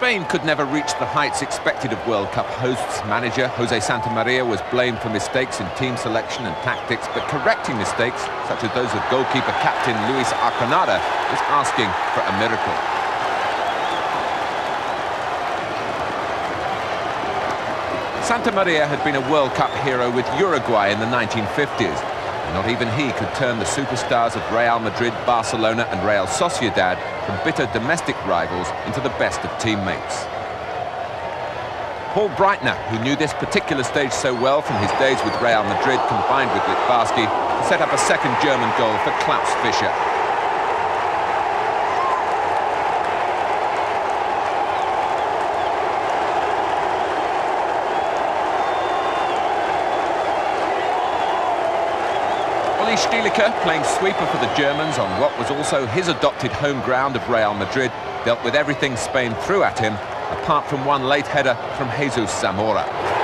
Spain could never reach the heights expected of World Cup hosts. Manager Jose Santamaria was blamed for mistakes in team selection and tactics, but correcting mistakes, such as those of goalkeeper captain Luis Arconada, is asking for a miracle. Santamaria had been a World Cup hero with Uruguay in the 1950s. Not even he could turn the superstars of Real Madrid, Barcelona and Real Sociedad from bitter domestic rivals into the best of teammates. Paul Breitner, who knew this particular stage so well from his days with Real Madrid combined with Littbarski, set up a second German goal for Klaus Fischer. Uli Stielike, playing sweeper for the Germans on what was also his adopted home ground of Real Madrid, dealt with everything Spain threw at him, apart from one late header from Jesus Zamora.